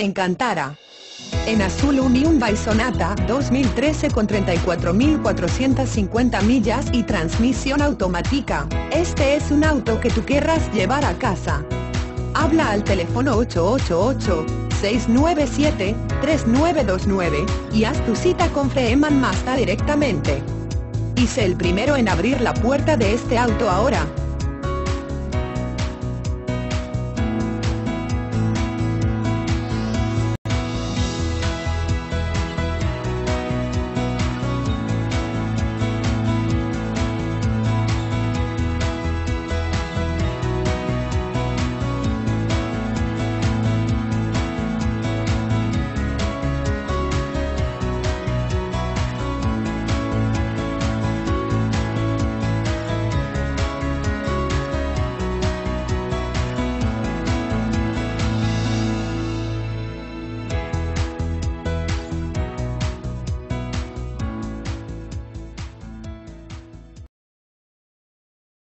te. En azul Union Bisonata 2013 con 34.450 millas y transmisión automática. Este es un auto que tú querrás llevar a casa. Habla al teléfono 888-697-3929 y haz tu cita con Freeman Mazda directamente. Y sé el primero en abrir la puerta de este auto ahora.